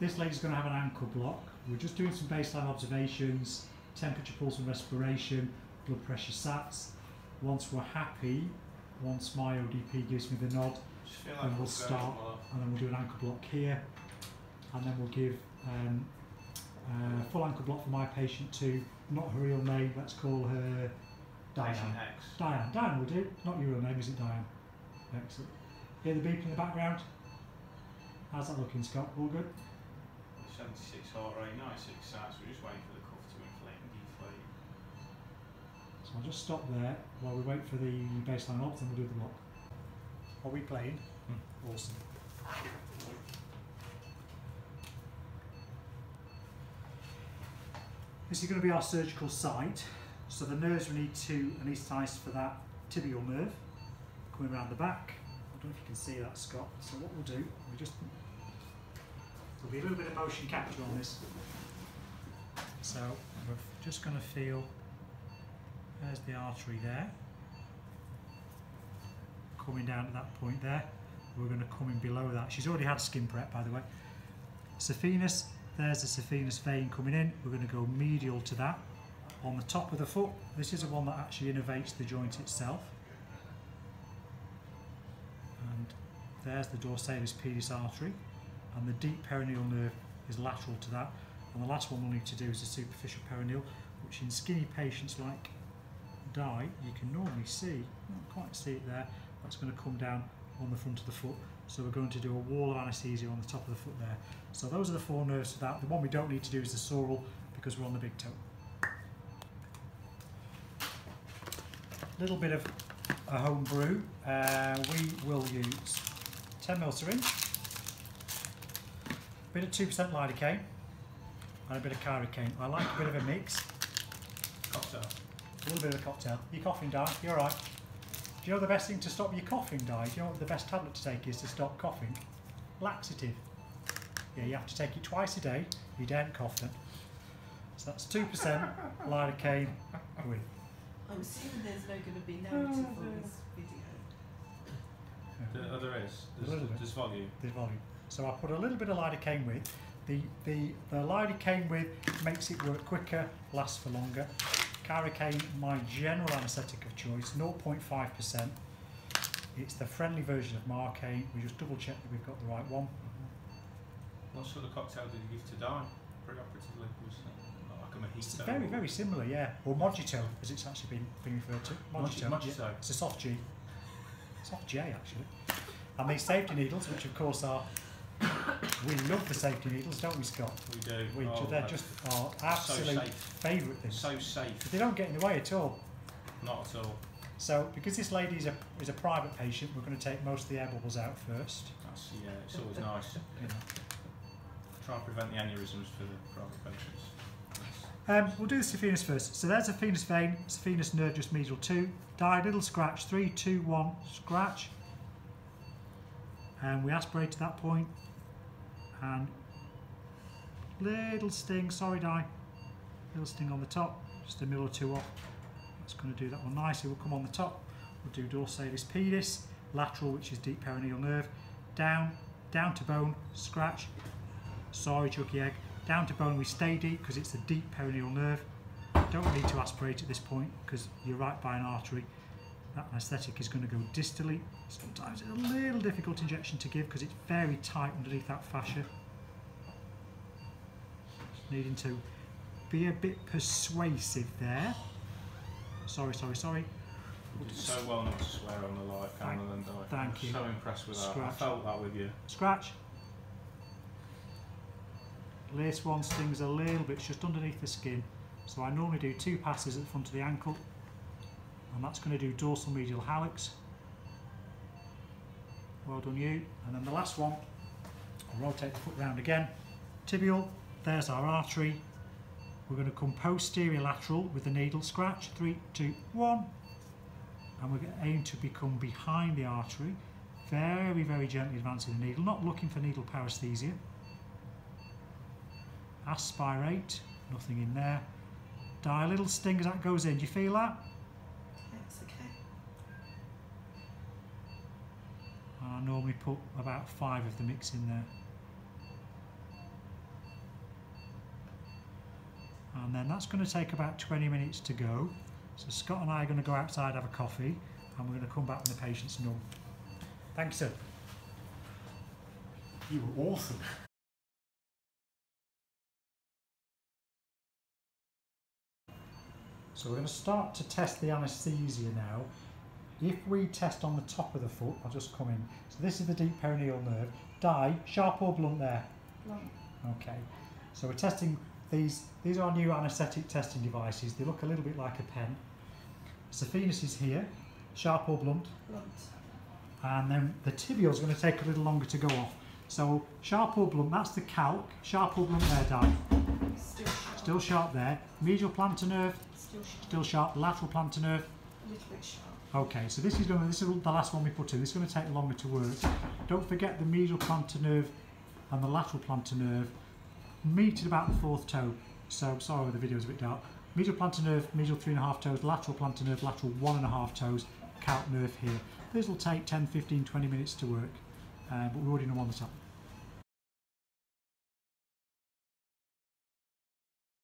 this lady's going to have an ankle block. We're just doing some baseline observations, temperature, pulse and respiration, blood pressure sats. Once we're happy, once my ODP gives me the nod, Just then like we'll start and then we'll do an ankle block here and then we'll give um, uh, full ankle block for my patient too. Not her real name, let's call her Diane. X. Diane, Diane will do. Not your real name, is it Diane? Excellent. Hear the beep in the background? How's that looking, Scott? All good? 76 heart rate, 96 sats. We're just waiting for the cuff to inflate and deflate. So I'll just stop there while we wait for the baseline up, then we'll do the block. Are we playing? Hmm. Awesome. This is going to be our surgical site. So the nerves we need to anaesthetise for that tibial nerve coming around the back. I don't know if you can see that, Scott. So what we'll do, we just there'll be a little bit of motion capture on this. So we're just going to feel. There's the artery there. Coming down to that point there. We're going to come in below that. She's already had skin prep, by the way. Saphenous, there's the saphenous vein coming in. We're going to go medial to that. On the top of the foot, this is the one that actually innervates the joint itself. And there's the dorsalis pedis artery. And the deep peroneal nerve is lateral to that. And the last one we'll need to do is the superficial peroneal, which in skinny patients like Di, you can normally see, not quite see it there, that's going to come down on the front of the foot. So we're going to do a wall of anaesthesia on the top of the foot there. So those are the four nerves for that. The one we don't need to do is the sural because we're on the big toe. A little bit of a home brew. Uh, we will use 10 ml syringe, bit of 2% lidocaine, and a bit of Chirocaine. I like a bit of a mix, Cocktail. a little bit of a cocktail. You're coughing, Di, you're alright. Do you know the best thing to stop your coughing, Di? Do you know what the best tablet to take is to stop coughing? Laxative. Yeah, you have to take it twice a day. You don't cough then. So that's 2% lidocaine with I'm assuming there's no going to be narrative on oh, this video. The, oh, there is. A There's, bit. there's volume. the volume. So I put a little bit of lidocaine with. The, the, the lidocaine with makes it work quicker, lasts for longer. Chirocaine, my general anaesthetic of choice, 0.5%. It's the friendly version of Marcaine. We just double check that we've got the right one. What sort of cocktail did you give to Di preoperatively? Was like a It's mojito? very, very similar, yeah. Or Mojito, as it's actually been, been referred to. Moji- yeah. Mojito. It's a soft G. Soft J, actually. And these safety needles, which of course are, we love the safety needles, don't we, Scott? We do. We, Oh, they're just our absolute safe. favourite things. so safe. They don't get in the way at all. Not at all. So, because this lady is a, is a private patient, we're going to take most of the air bubbles out first. That's yeah. It's always nice. Know. Try and prevent the aneurysms for the private patients. Um, we'll do the saphenous first. So there's a saphenous vein, saphenous nerve just medial 2. Di, little scratch, Three, two, one, scratch. And we aspirate to that point. And little sting, sorry Di. Little sting on the top, just a mill or two off. That's going to do that one nicely. We'll come on the top. We'll do dorsalis pedis, lateral, which is deep peroneal nerve. Down, down to bone, scratch. Sorry, Chucky Egg. Down to bone, we stay deep because it's the deep peroneal nerve. Don't need to aspirate at this point because you're right by an artery. That anaesthetic is going to go distally. Sometimes it's a little difficult injection to give because it's very tight underneath that fascia. Just needing to be a bit persuasive there. Sorry, sorry, sorry. You did so well not to swear on the live camera then, Di. thank was you. So impressed with that. I felt that with you. Scratch. Lace one stings a little bit, it's just underneath the skin. So I normally do two passes at the front of the ankle. And that's going to do dorsal medial hallux. Well done you. And then the last one, I'll rotate the foot round again. Tibial, there's our artery. We're going to come posterior lateral with the needle scratch. Three, two, one. And we're going to aim to become behind the artery. Very, very gently advancing the needle, not looking for needle paresthesia. Aspirate, nothing in there. Di a little sting as that goes in. Do you feel that? That's okay. Uh, I normally put about five of the mix in there. And then that's going to take about 20 minutes to go. So Scott and I are going to go outside, have a coffee, and we're going to come back when the patient's numb. Thanks, sir. You were awesome. So we're going to start to test the anaesthesia now. If we test on the top of the foot, I'll just come in. So this is the deep peroneal nerve. Di, sharp or blunt there? Blunt. Okay. So we're testing these. These are our new anaesthetic testing devices. They look a little bit like a pen. Saphenous is here, sharp or blunt, Blunt. and then the tibial is going to take a little longer to go off. So sharp or blunt, that's the calc. Sharp or blunt there, Di. Still sharp. There. Medial plantar nerve, Still sharp. still sharp. Lateral plantar nerve. A little bit sharp. Okay, so this is going to, this is the last one we put in. This is going to take longer to work. Don't forget the medial plantar nerve and the lateral plantar nerve meet at about the fourth toe. So sorry the video is a bit dark. Medial plantar nerve, medial three and a half toes, lateral plantar nerve, lateral one and a half toes, calc nerve here. This will take 10, 15, 20 minutes to work, uh, but we already know on the top.